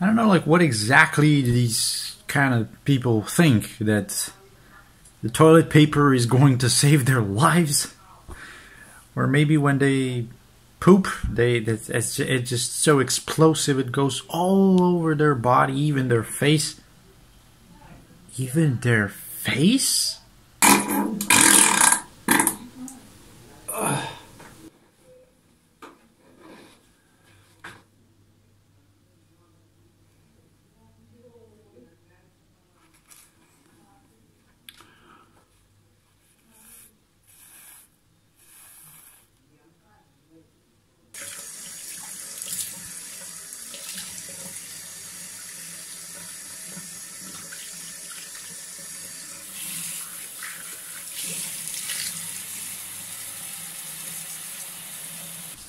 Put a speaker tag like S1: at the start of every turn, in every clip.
S1: I don't know, like what exactly these kind of people think that the toilet paper is going to save their lives, or maybe when they poop, they it's, it's just so explosive it goes all over their body, even their face, even their face.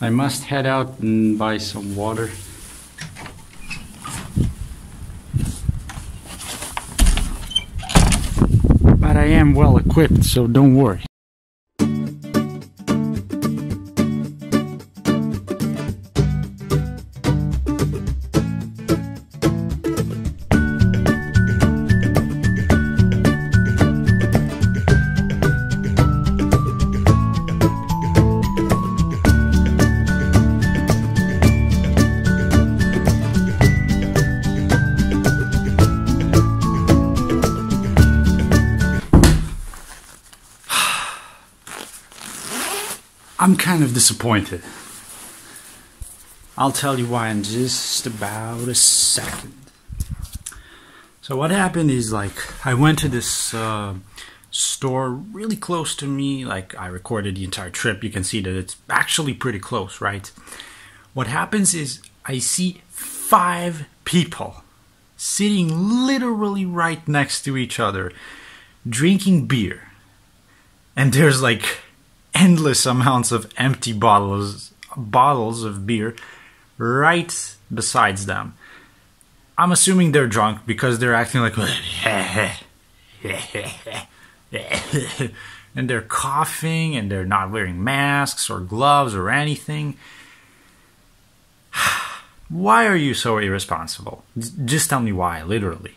S1: I must head out and buy some water. But I am well equipped, so don't worry. I'm kind of disappointed. I'll tell you why in just about a second. So what happened is like I went to this uh, store really close to me. Like I recorded the entire trip. You can see that it's actually pretty close, right? What happens is I see five people sitting literally right next to each other, drinking beer, and there's like endless amounts of empty bottles bottles of beer right besides them. I'm assuming they're drunk because they're acting like and they're coughing and they're not wearing masks or gloves or anything. Why are you so irresponsible? Just tell me why, literally.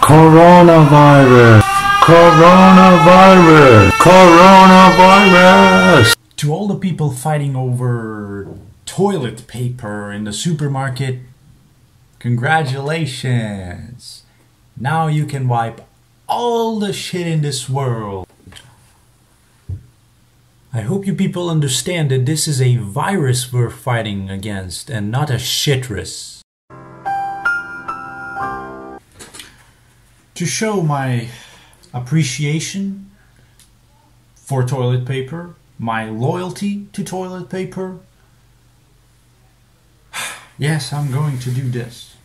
S2: Coronavirus! Coronavirus! Coronavirus!
S1: To all the people fighting over toilet paper in the supermarket, congratulations! Now you can wipe all the shit in this world. I hope you people understand that this is a virus we're fighting against and not a shitrus. To show my appreciation for toilet paper, my loyalty to toilet paper, yes, I'm going to do this.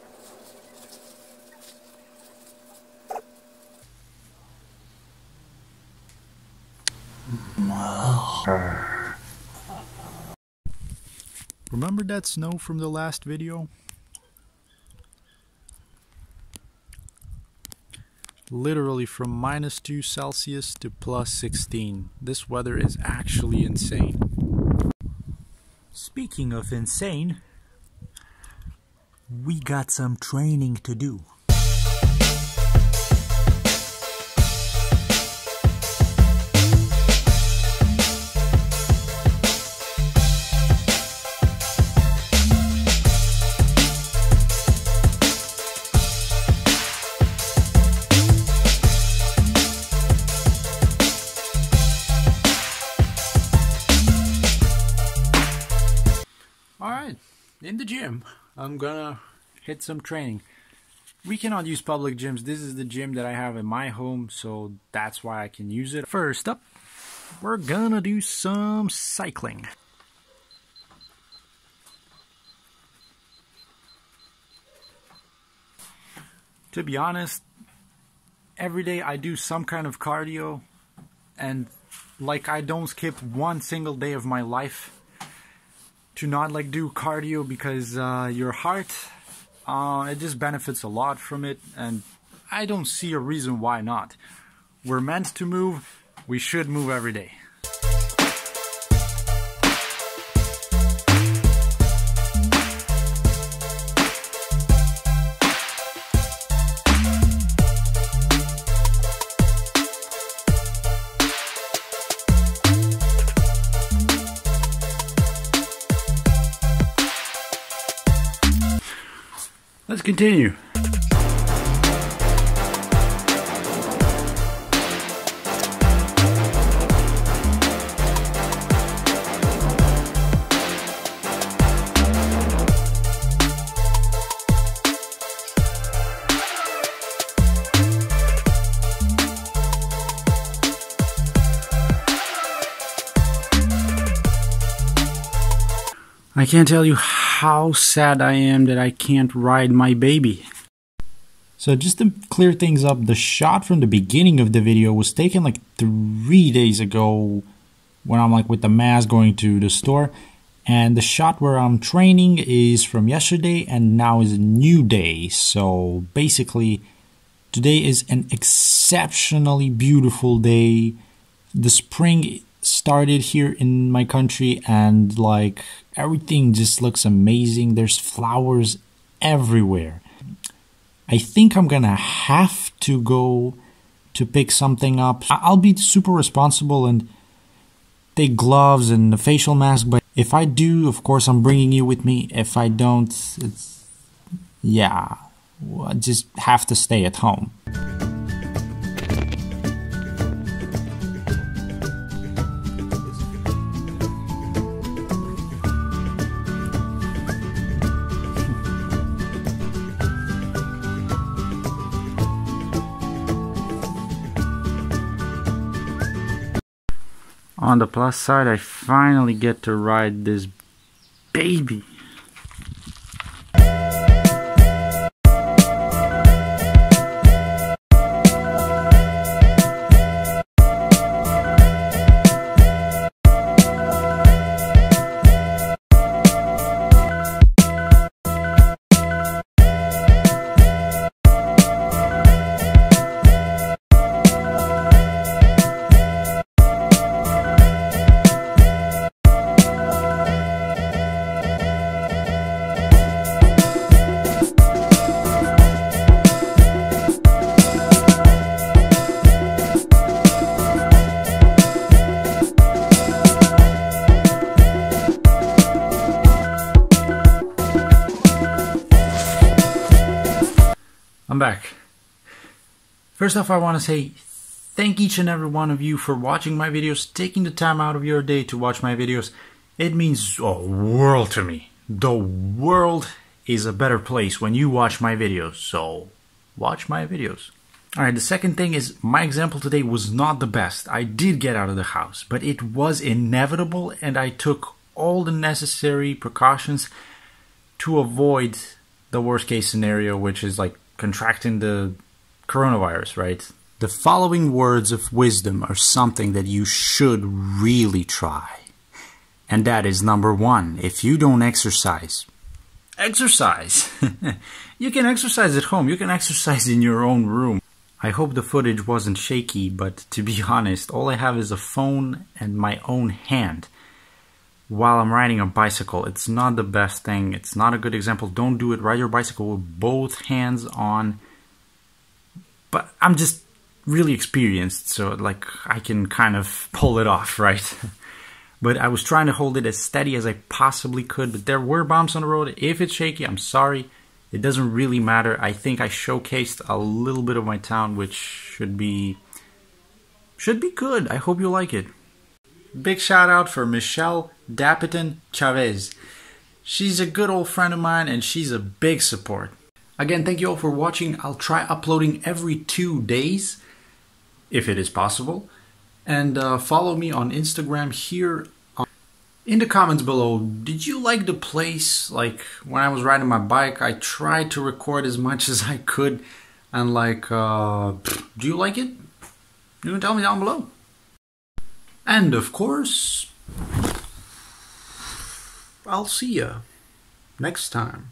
S1: Remember that snow from the last video? Literally from minus 2 Celsius to plus 16. This weather is actually insane. Speaking of insane, we got some training to do. In the gym, I'm gonna hit some training. We cannot use public gyms. This is the gym that I have in my home, so that's why I can use it. First up, we're gonna do some cycling. To be honest, every day I do some kind of cardio, and like I don't skip one single day of my life to not like do cardio because uh, your heart uh, it just benefits a lot from it and I don't see a reason why not. We're meant to move, we should move every day. Continue. I can't tell you how sad I am that I can't ride my baby. So just to clear things up, the shot from the beginning of the video was taken like three days ago when I'm like with the mask going to the store. And the shot where I'm training is from yesterday and now is a new day. So basically today is an exceptionally beautiful day. The spring started here in my country and like everything just looks amazing. There's flowers everywhere. I think I'm gonna have to go to pick something up. I'll be super responsible and take gloves and a facial mask, but if I do, of course, I'm bringing you with me. If I don't, it's yeah, I just have to stay at home. On the plus side, I finally get to ride this baby. First off, I want to say thank each and every one of you for watching my videos, taking the time out of your day to watch my videos. It means a world to me. The world is a better place when you watch my videos, so watch my videos. Alright, the second thing is my example today was not the best. I did get out of the house, but it was inevitable and I took all the necessary precautions to avoid the worst case scenario, which is like contracting the coronavirus, right? The following words of wisdom are something that you should really try. And that is number one if you don't exercise, exercise. you can exercise at home, you can exercise in your own room. I hope the footage wasn't shaky, but to be honest, all I have is a phone and my own hand while I'm riding a bicycle. It's not the best thing. It's not a good example. Don't do it. Ride your bicycle with both hands on. But I'm just really experienced, so like I can kind of pull it off, right? but I was trying to hold it as steady as I possibly could. But there were bumps on the road. If it's shaky, I'm sorry. It doesn't really matter. I think I showcased a little bit of my town, which should be should be good. I hope you like it. Big shout out for Michelle Dapitan Chavez. She's a good old friend of mine and she's a big support. Again, thank you all for watching. I'll try uploading every two days, if it is possible. And uh, follow me on Instagram here. In the comments below, did you like the place? Like, when I was riding my bike, I tried to record as much as I could. And like, uh, do you like it? You can tell me down below. And of course, I'll see you next time.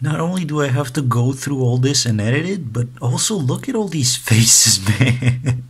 S1: Not only do I have to go through all this and edit it, but also look at all these faces, man.